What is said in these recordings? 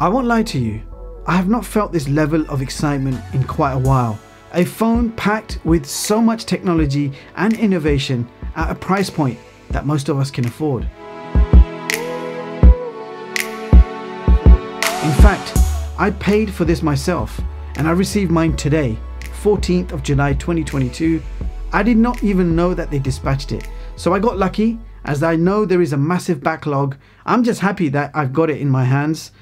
I won't lie to you, I have not felt this level of excitement in quite a while. A phone packed with so much technology and innovation at a price point that most of us can afford. In fact, I paid for this myself and I received mine today, 14th of July 2022. I did not even know that they dispatched it. So I got lucky as I know there is a massive backlog. I'm just happy that I've got it in my hands.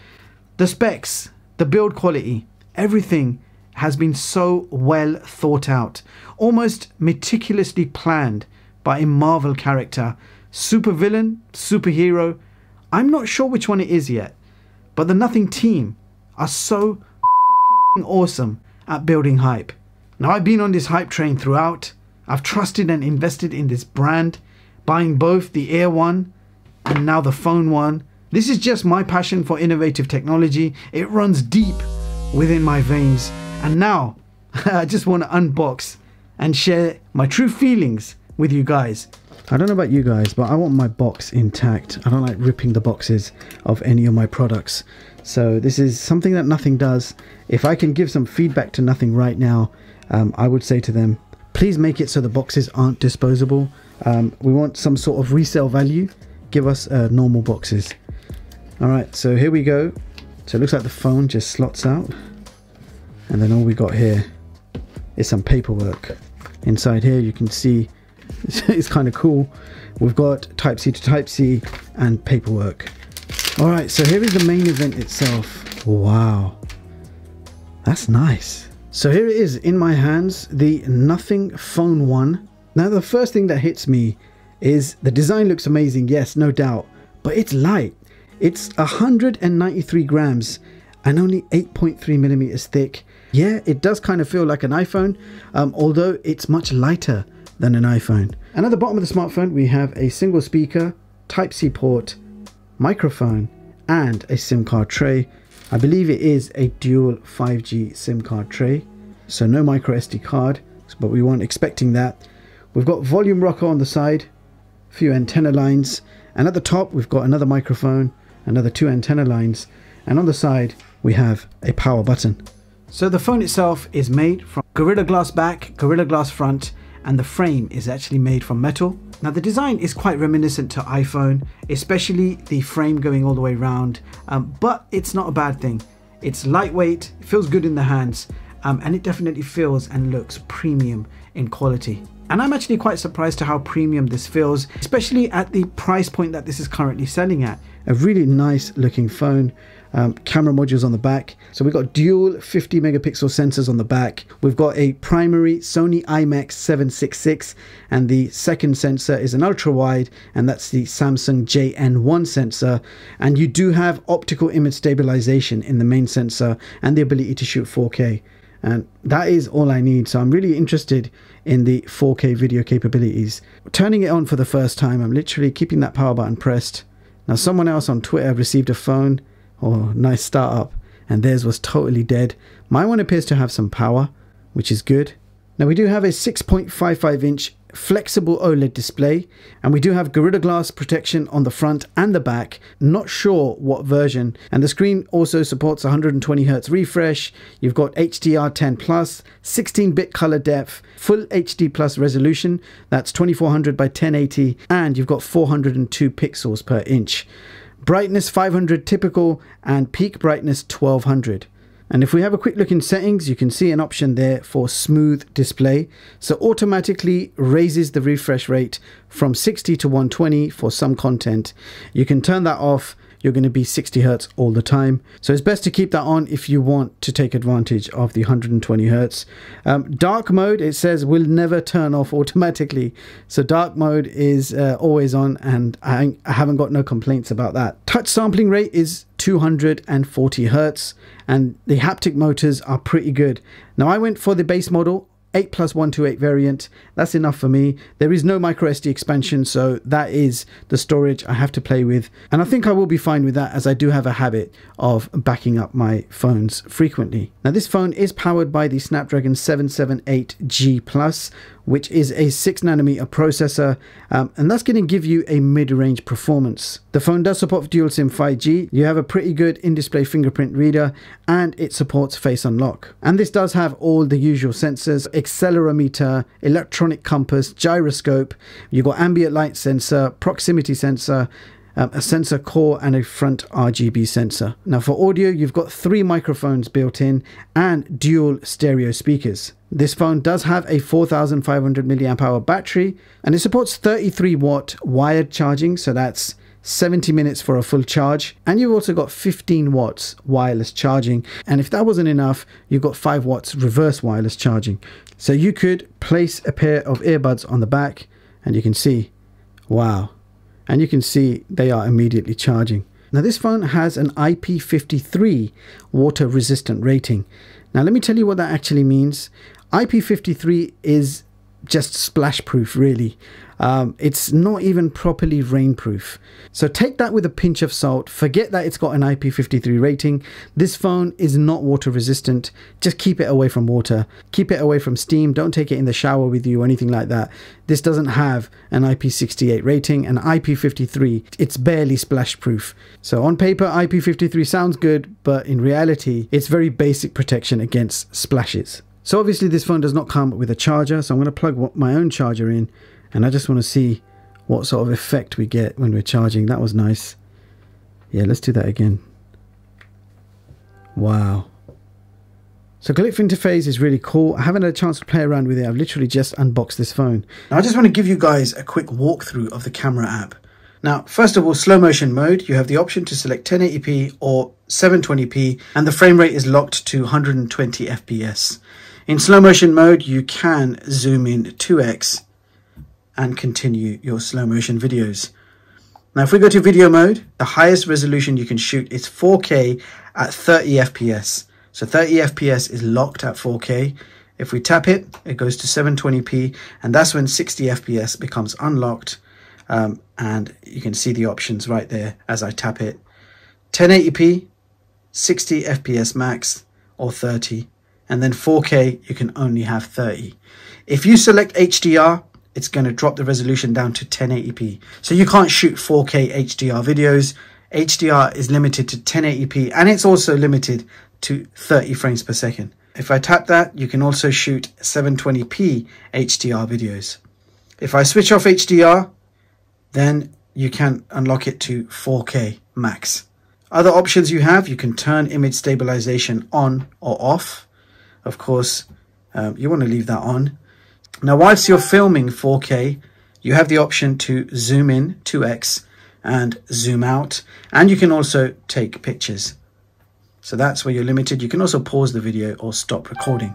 The specs, the build quality, everything has been so well thought out, almost meticulously planned by a Marvel character, supervillain, superhero. I'm not sure which one it is yet, but the Nothing team are so awesome at building hype. Now, I've been on this hype train throughout. I've trusted and invested in this brand, buying both the Ear One and now the Phone One. This is just my passion for innovative technology. It runs deep within my veins. And now, I just want to unbox and share my true feelings with you guys. I don't know about you guys, but I want my box intact. I don't like ripping the boxes of any of my products. So this is something that Nothing does. If I can give some feedback to Nothing right now, um, I would say to them, please make it so the boxes aren't disposable. Um, we want some sort of resale value. Give us uh, normal boxes. All right, so here we go. So it looks like the phone just slots out. And then all we got here is some paperwork. Inside here you can see it's kind of cool. We've got Type C to Type C and paperwork. All right, so here is the main event itself. Wow, that's nice. So here it is in my hands, the Nothing Phone 1. Now the first thing that hits me is the design looks amazing, yes, no doubt, but it's light. It's 193 grams and only 8.3 millimeters thick. Yeah, it does kind of feel like an iPhone, um, although it's much lighter than an iPhone. And at the bottom of the smartphone, we have a single speaker, Type-C port, microphone, and a SIM card tray. I believe it is a dual 5G SIM card tray. So no micro SD card, but we weren't expecting that. We've got volume rocker on the side, a few antenna lines, and at the top we've got another microphone, another two antenna lines, and on the side we have a power button. So the phone itself is made from Gorilla Glass back, Gorilla Glass front, and the frame is actually made from metal. Now the design is quite reminiscent to iPhone, especially the frame going all the way around, um, but it's not a bad thing. It's lightweight, feels good in the hands, um, and it definitely feels and looks premium in quality. And I'm actually quite surprised to how premium this feels, especially at the price point that this is currently selling at. A really nice looking phone um, camera modules on the back. So we've got dual 50 megapixel sensors on the back. We've got a primary Sony IMX 766 and the second sensor is an ultra wide and that's the Samsung JN1 sensor. And you do have optical image stabilization in the main sensor and the ability to shoot 4K. And that is all I need. So I'm really interested in the 4K video capabilities. Turning it on for the first time, I'm literally keeping that power button pressed. Now someone else on Twitter received a phone or nice startup and theirs was totally dead. My one appears to have some power, which is good. Now we do have a 6.55 inch flexible OLED display and we do have Gorilla Glass protection on the front and the back. Not sure what version. And the screen also supports 120Hz refresh. You've got HDR10 plus 16-bit color depth full HD plus resolution. That's 2400 by 1080 and you've got 402 pixels per inch. Brightness 500 typical and peak brightness 1200. And if we have a quick look in settings, you can see an option there for smooth display. So automatically raises the refresh rate from 60 to 120 for some content. You can turn that off you're going to be 60 hertz all the time. So it's best to keep that on if you want to take advantage of the 120 hertz. Um, dark mode, it says, will never turn off automatically. So dark mode is uh, always on and I, I haven't got no complaints about that. Touch sampling rate is 240 hertz and the haptic motors are pretty good. Now I went for the base model 8 plus 128 variant. That's enough for me. There is no micro SD expansion, so that is the storage I have to play with. And I think I will be fine with that as I do have a habit of backing up my phones frequently. Now this phone is powered by the Snapdragon 778G Plus, which is a 6 nanometer processor, um, and that's going to give you a mid-range performance. The phone does support dual SIM 5G, you have a pretty good in-display fingerprint reader, and it supports Face Unlock. And this does have all the usual sensors, accelerometer, electronic compass, gyroscope, you've got ambient light sensor, proximity sensor, um, a sensor core and a front RGB sensor. Now for audio, you've got three microphones built in and dual stereo speakers. This phone does have a 4500 milliamp hour battery and it supports 33 watt wired charging. So that's 70 minutes for a full charge and you've also got 15 watts wireless charging and if that wasn't enough you've got 5 watts reverse wireless charging so you could place a pair of earbuds on the back and you can see wow and you can see they are immediately charging. Now this phone has an IP53 water resistant rating. Now let me tell you what that actually means. IP53 is just splash proof really. Um, it's not even properly rainproof. So take that with a pinch of salt. Forget that it's got an IP53 rating. This phone is not water resistant. Just keep it away from water. Keep it away from steam. Don't take it in the shower with you or anything like that. This doesn't have an IP68 rating and IP53. It's barely splash proof. So on paper, IP53 sounds good, but in reality, it's very basic protection against splashes. So obviously this phone does not come with a charger, so I'm going to plug my own charger in and I just want to see what sort of effect we get when we're charging. That was nice. Yeah, let's do that again. Wow. So Glyph interface is really cool. I haven't had a chance to play around with it. I've literally just unboxed this phone. Now, I just want to give you guys a quick walkthrough of the camera app. Now, first of all, slow motion mode, you have the option to select 1080p or 720p and the frame rate is locked to 120 FPS. In slow motion mode, you can zoom in 2x and continue your slow motion videos. Now, if we go to video mode, the highest resolution you can shoot is 4K at 30 FPS. So 30 FPS is locked at 4K. If we tap it, it goes to 720p, and that's when 60 FPS becomes unlocked. Um, and you can see the options right there as I tap it. 1080p, 60 FPS max, or 30. And then 4K, you can only have 30. If you select HDR, it's going to drop the resolution down to 1080p. So you can't shoot 4K HDR videos. HDR is limited to 1080p and it's also limited to 30 frames per second. If I tap that, you can also shoot 720p HDR videos. If I switch off HDR, then you can unlock it to 4K max. Other options you have, you can turn image stabilization on or off. Of course, um, you want to leave that on. Now, whilst you're filming 4K, you have the option to zoom in 2x and zoom out, and you can also take pictures. So that's where you're limited. You can also pause the video or stop recording.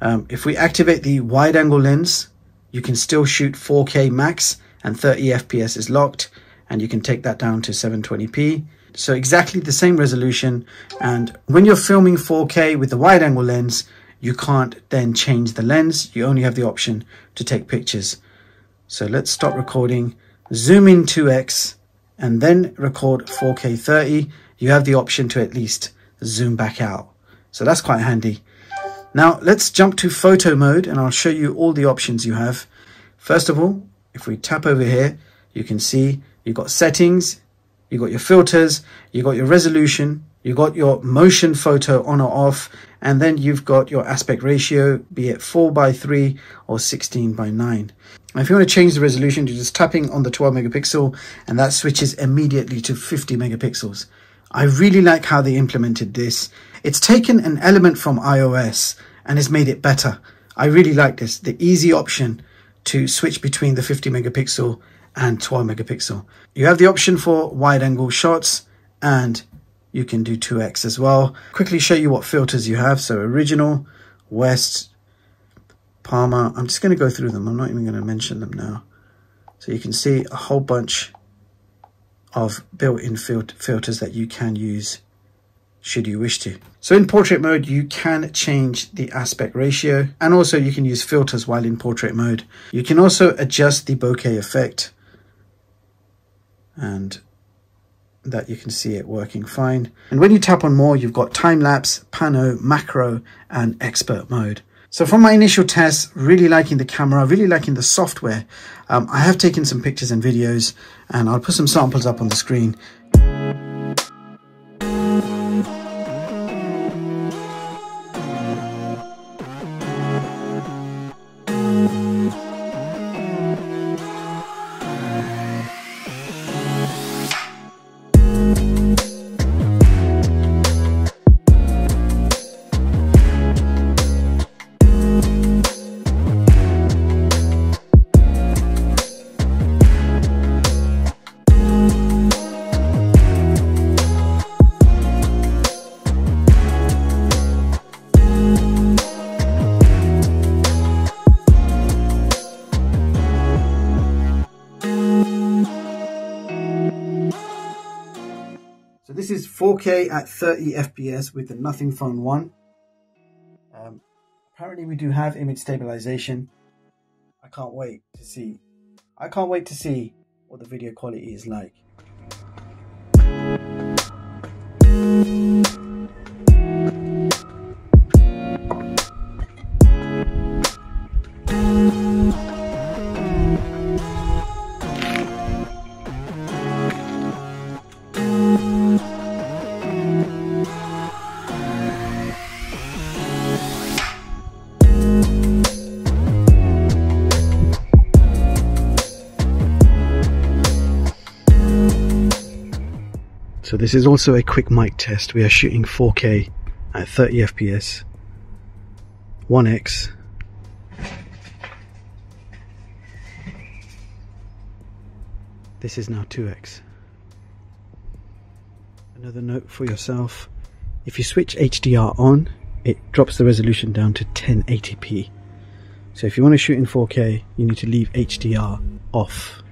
Um, if we activate the wide angle lens, you can still shoot 4K max and 30 FPS is locked, and you can take that down to 720p. So exactly the same resolution. And when you're filming 4K with the wide angle lens, you can't then change the lens. You only have the option to take pictures. So let's stop recording, zoom in 2x, and then record 4K 30. You have the option to at least zoom back out. So that's quite handy. Now let's jump to photo mode and I'll show you all the options you have. First of all, if we tap over here, you can see you've got settings, you've got your filters, you've got your resolution, you've got your motion photo on or off, and then you've got your aspect ratio, be it 4 by 3 or 16 by 9. Now, if you want to change the resolution, you're just tapping on the 12 megapixel, and that switches immediately to 50 megapixels. I really like how they implemented this. It's taken an element from iOS and has made it better. I really like this, the easy option to switch between the 50 megapixel and 12 megapixel. You have the option for wide angle shots and you can do 2x as well. Quickly show you what filters you have. So original, West, Palmer. I'm just going to go through them. I'm not even going to mention them now. So you can see a whole bunch of built-in fil filters that you can use should you wish to. So in portrait mode, you can change the aspect ratio and also you can use filters while in portrait mode. You can also adjust the bokeh effect and that you can see it working fine. And when you tap on more, you've got time lapse, pano, macro, and expert mode. So from my initial tests, really liking the camera, really liking the software. Um, I have taken some pictures and videos and I'll put some samples up on the screen. 4K at 30 FPS with the Nothing Phone 1. Um, apparently we do have image stabilization. I can't wait to see. I can't wait to see what the video quality is like. So this is also a quick mic test. We are shooting 4K at 30 FPS, 1x. This is now 2x. Another note for yourself. If you switch HDR on, it drops the resolution down to 1080p. So if you want to shoot in 4K, you need to leave HDR off.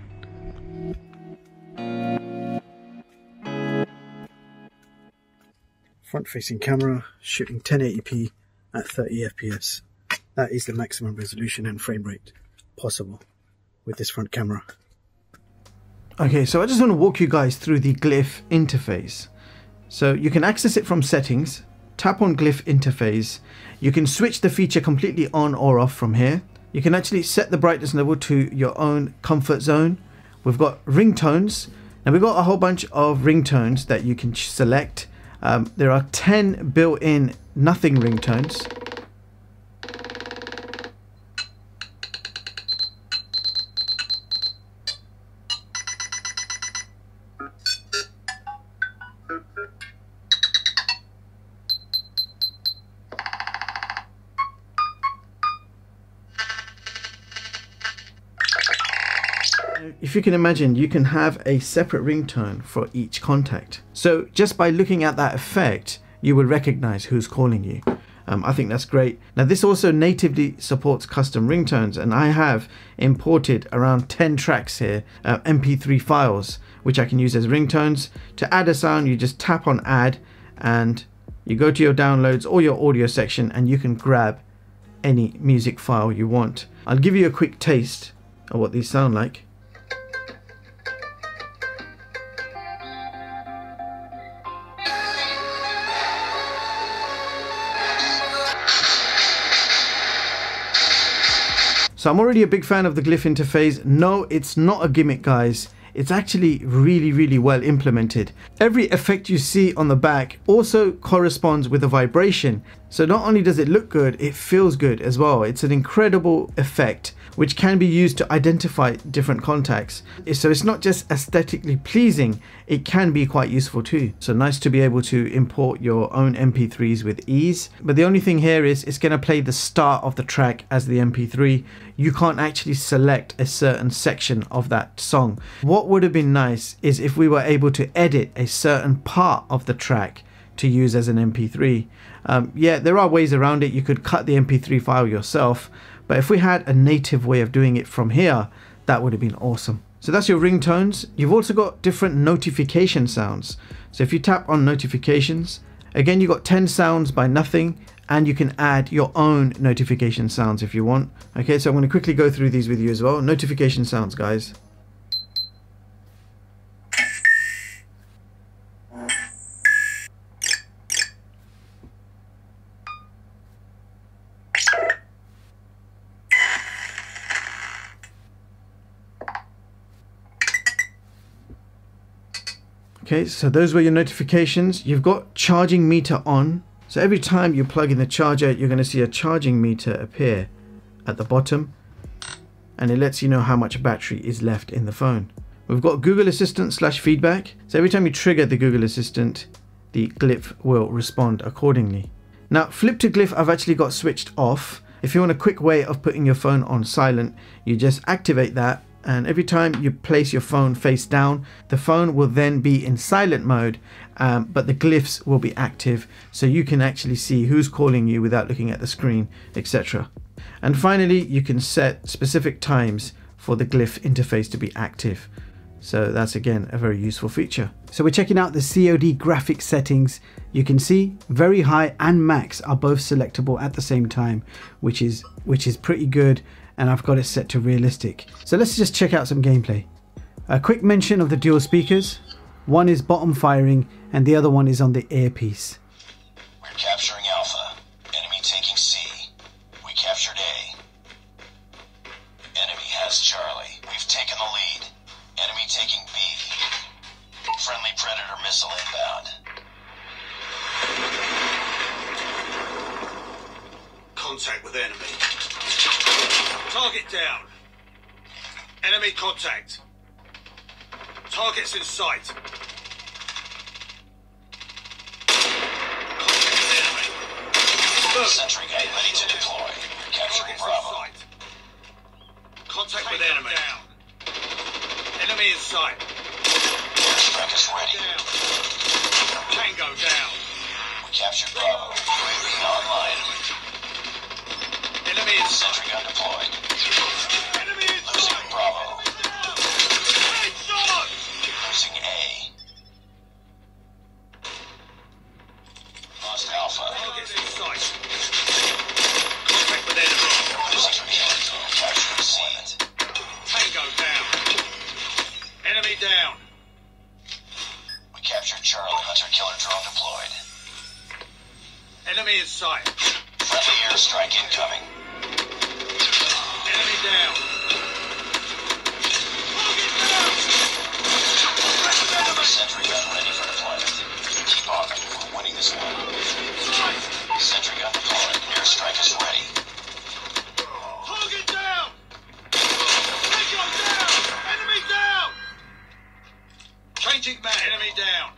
Front facing camera shooting 1080p at 30 fps. That is the maximum resolution and frame rate possible with this front camera. Okay, so I just want to walk you guys through the Glyph interface. So you can access it from settings, tap on Glyph interface. You can switch the feature completely on or off from here. You can actually set the brightness level to your own comfort zone. We've got ringtones. Now we've got a whole bunch of ringtones that you can select um, there are 10 built-in nothing ringtones. You can imagine, you can have a separate ringtone for each contact. So just by looking at that effect, you will recognize who's calling you. Um, I think that's great. Now this also natively supports custom ringtones and I have imported around 10 tracks here, uh, MP3 files, which I can use as ringtones. To add a sound, you just tap on add and you go to your downloads or your audio section and you can grab any music file you want. I'll give you a quick taste of what these sound like. So I'm already a big fan of the glyph interface. No, it's not a gimmick guys. It's actually really, really well implemented. Every effect you see on the back also corresponds with a vibration. So not only does it look good, it feels good as well. It's an incredible effect which can be used to identify different contacts. So it's not just aesthetically pleasing, it can be quite useful too. So nice to be able to import your own MP3s with ease. But the only thing here is it's going to play the start of the track as the MP3. You can't actually select a certain section of that song. What would have been nice is if we were able to edit a certain part of the track to use as an MP3. Um, yeah, there are ways around it. You could cut the MP3 file yourself, but if we had a native way of doing it from here, that would have been awesome. So that's your ringtones. You've also got different notification sounds. So if you tap on notifications Again, you've got 10 sounds by nothing and you can add your own notification sounds if you want. Okay, so I'm going to quickly go through these with you as well. Notification sounds, guys. Okay, so those were your notifications. You've got charging meter on. So every time you plug in the charger, you're going to see a charging meter appear at the bottom. And it lets you know how much battery is left in the phone. We've got Google Assistant slash feedback. So every time you trigger the Google Assistant, the glyph will respond accordingly. Now, flip to glyph I've actually got switched off. If you want a quick way of putting your phone on silent, you just activate that and every time you place your phone face down the phone will then be in silent mode um, but the glyphs will be active so you can actually see who's calling you without looking at the screen etc and finally you can set specific times for the glyph interface to be active so that's again a very useful feature. So we're checking out the COD graphics settings. You can see very high and max are both selectable at the same time, which is which is pretty good and I've got it set to realistic. So let's just check out some gameplay. A quick mention of the dual speakers. One is bottom firing and the other one is on the earpiece. We're capturing down. Enemy contact. Targets in sight. Sentry gun ready to deploy. Capturing Bravo. Contact with enemy. Down. Enemy in sight. Airstrike is ready. Down. Tango down. We captured Bravo. UAV online. Enemy in sight. Sentry gun deployed. Friendly airstrike incoming. Enemy down. Hog it down. Sentry gun ready for deployment. Keep on. We're winning this one. Sentry gun deployed. Airstrike is ready. Target down! Tango down! Enemy down! Changing man. Enemy down.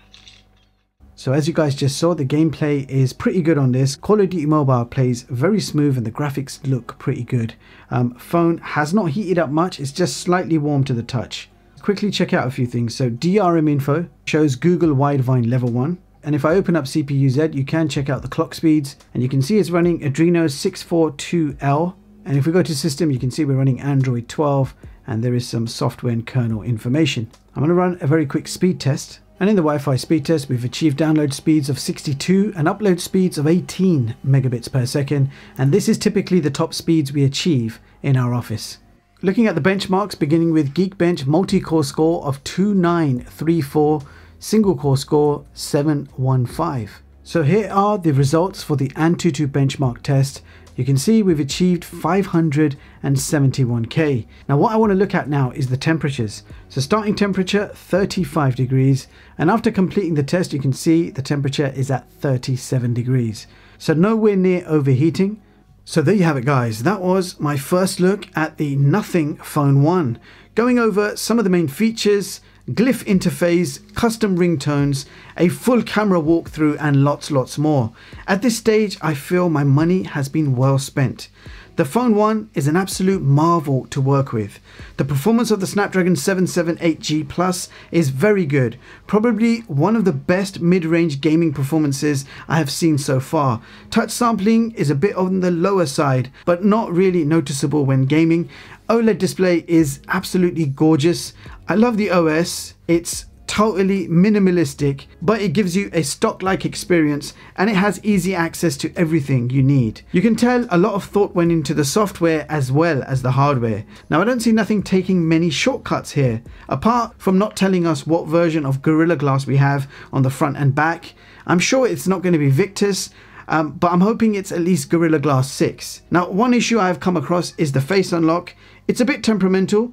So as you guys just saw, the gameplay is pretty good on this. Call of Duty Mobile plays very smooth and the graphics look pretty good. Um, phone has not heated up much, it's just slightly warm to the touch. Quickly check out a few things. So DRM info shows Google Widevine level 1. And if I open up CPU-Z, you can check out the clock speeds. And you can see it's running Adreno 642L. And if we go to system, you can see we're running Android 12 and there is some software and kernel information. I'm going to run a very quick speed test. And in the Wi-Fi speed test, we've achieved download speeds of 62 and upload speeds of 18 megabits per second. And this is typically the top speeds we achieve in our office. Looking at the benchmarks, beginning with Geekbench multi-core score of 2934, single core score 715. So here are the results for the Antutu benchmark test. You can see we've achieved 571k. Now what I want to look at now is the temperatures. So starting temperature 35 degrees and after completing the test you can see the temperature is at 37 degrees. So nowhere near overheating. So there you have it guys, that was my first look at the Nothing Phone 1. Going over some of the main features, glyph interface, custom ringtones, a full camera walkthrough and lots lots more. At this stage I feel my money has been well spent. The Phone 1 is an absolute marvel to work with. The performance of the Snapdragon 778G Plus is very good, probably one of the best mid-range gaming performances I have seen so far. Touch sampling is a bit on the lower side, but not really noticeable when gaming. OLED display is absolutely gorgeous. I love the OS. It's totally minimalistic, but it gives you a stock-like experience and it has easy access to everything you need. You can tell a lot of thought went into the software as well as the hardware. Now I don't see nothing taking many shortcuts here, apart from not telling us what version of Gorilla Glass we have on the front and back. I'm sure it's not going to be Victus, um, but I'm hoping it's at least Gorilla Glass 6. Now, one issue I've come across is the face unlock. It's a bit temperamental.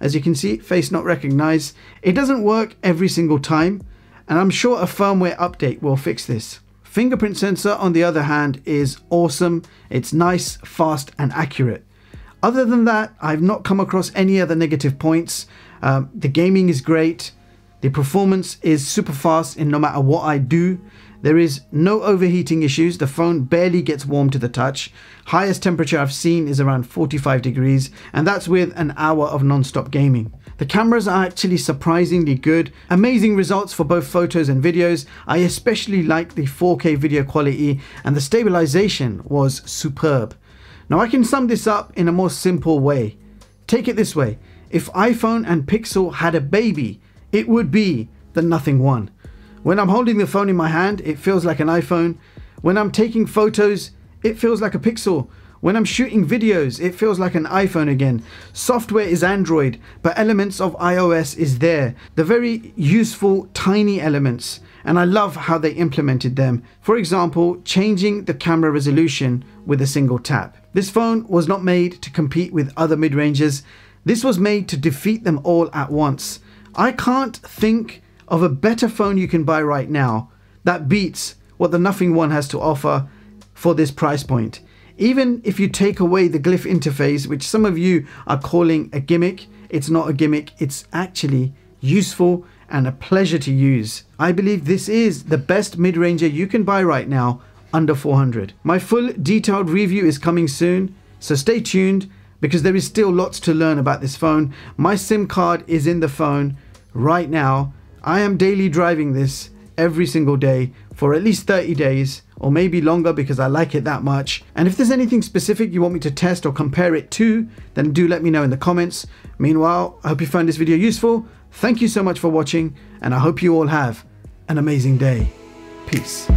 As you can see, face not recognized. It doesn't work every single time, and I'm sure a firmware update will fix this. Fingerprint sensor, on the other hand, is awesome. It's nice, fast, and accurate. Other than that, I've not come across any other negative points. Um, the gaming is great. The performance is super fast in no matter what I do. There is no overheating issues. The phone barely gets warm to the touch. Highest temperature I've seen is around 45 degrees, and that's with an hour of non-stop gaming. The cameras are actually surprisingly good. Amazing results for both photos and videos. I especially like the 4K video quality and the stabilization was superb. Now I can sum this up in a more simple way. Take it this way. If iPhone and Pixel had a baby, it would be the Nothing One. When I'm holding the phone in my hand, it feels like an iPhone. When I'm taking photos, it feels like a Pixel. When I'm shooting videos, it feels like an iPhone again. Software is Android, but elements of iOS is there. The very useful, tiny elements. And I love how they implemented them. For example, changing the camera resolution with a single tap. This phone was not made to compete with other mid-rangers. This was made to defeat them all at once. I can't think of a better phone you can buy right now that beats what the Nothing One has to offer for this price point. Even if you take away the glyph interface, which some of you are calling a gimmick, it's not a gimmick, it's actually useful and a pleasure to use. I believe this is the best mid-ranger you can buy right now under 400. My full detailed review is coming soon, so stay tuned because there is still lots to learn about this phone. My SIM card is in the phone right now I am daily driving this every single day for at least 30 days or maybe longer because I like it that much. And if there's anything specific you want me to test or compare it to, then do let me know in the comments. Meanwhile, I hope you found this video useful. Thank you so much for watching and I hope you all have an amazing day. Peace.